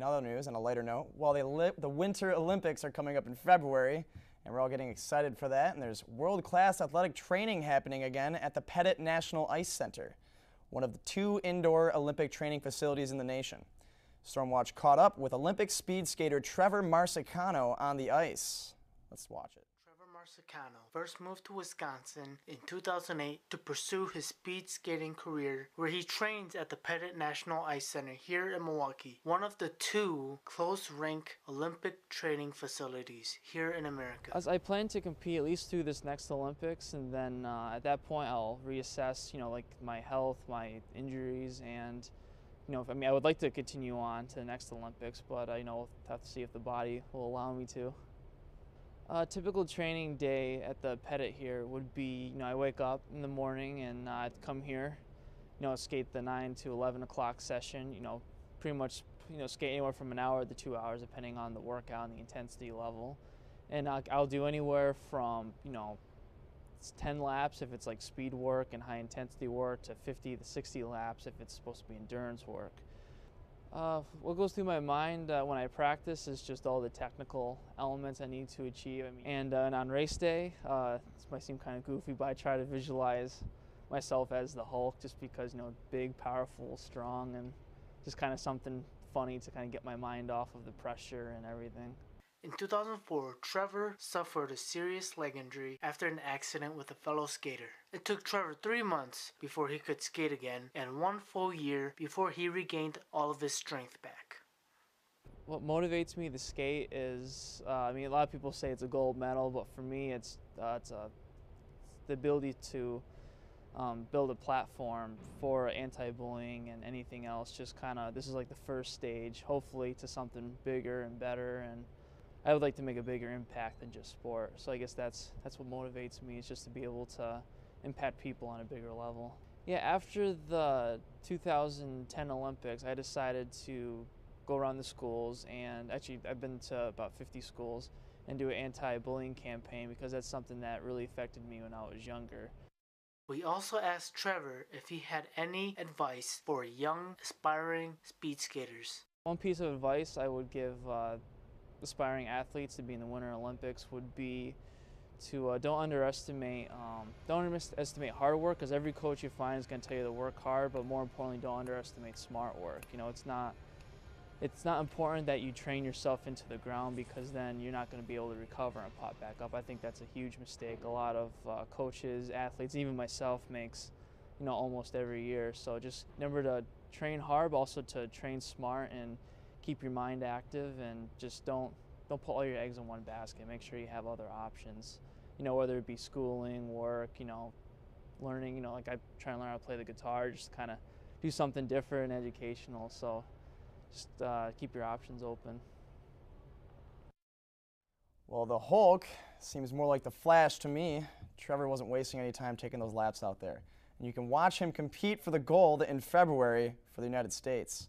In other news, on a lighter note, well, the, the Winter Olympics are coming up in February, and we're all getting excited for that. And there's world-class athletic training happening again at the Pettit National Ice Center, one of the two indoor Olympic training facilities in the nation. Stormwatch caught up with Olympic speed skater Trevor Marsicano on the ice. Let's watch it. Marsicano first moved to Wisconsin in 2008 to pursue his speed skating career, where he trains at the Pettit National Ice Center here in Milwaukee, one of the two close rank Olympic training facilities here in America. As I plan to compete at least through this next Olympics, and then uh, at that point I'll reassess, you know, like my health, my injuries, and you know, I mean, I would like to continue on to the next Olympics, but I you know have to see if the body will allow me to. A typical training day at the Pettit here would be, you know, I wake up in the morning and uh, I'd come here, you know, skate the 9 to 11 o'clock session, you know, pretty much, you know, skate anywhere from an hour to two hours depending on the workout and the intensity level. And I'll, I'll do anywhere from, you know, 10 laps if it's like speed work and high intensity work to 50 to 60 laps if it's supposed to be endurance work. Uh, what goes through my mind uh, when I practice is just all the technical elements I need to achieve. I mean, and, uh, and on race day, uh, this might seem kind of goofy, but I try to visualize myself as the Hulk just because, you know, big, powerful, strong, and just kind of something funny to kind of get my mind off of the pressure and everything. In 2004, Trevor suffered a serious leg injury after an accident with a fellow skater. It took Trevor three months before he could skate again, and one full year before he regained all of his strength back. What motivates me to skate is, uh, I mean, a lot of people say it's a gold medal, but for me, it's uh, it's, it's the ability to um, build a platform for anti-bullying and anything else. Just kind of, this is like the first stage, hopefully, to something bigger and better and I would like to make a bigger impact than just sport. So I guess that's that's what motivates me is just to be able to impact people on a bigger level. Yeah, after the 2010 Olympics, I decided to go around the schools and actually I've been to about 50 schools and do an anti-bullying campaign because that's something that really affected me when I was younger. We also asked Trevor if he had any advice for young aspiring speed skaters. One piece of advice I would give uh, aspiring athletes to be in the Winter Olympics would be to uh, don't underestimate um, don't underestimate hard work because every coach you find is going to tell you to work hard, but more importantly, don't underestimate smart work. You know, it's not it's not important that you train yourself into the ground because then you're not going to be able to recover and pop back up. I think that's a huge mistake. A lot of uh, coaches, athletes, even myself makes you know almost every year. So just remember to train hard, but also to train smart and keep your mind active and just don't don't put all your eggs in one basket. Make sure you have other options. You know, whether it be schooling, work, you know, learning. You know, like I try to learn how to play the guitar, just kind of do something different educational. So just uh, keep your options open. Well, the Hulk seems more like the Flash to me. Trevor wasn't wasting any time taking those laps out there. And you can watch him compete for the gold in February for the United States.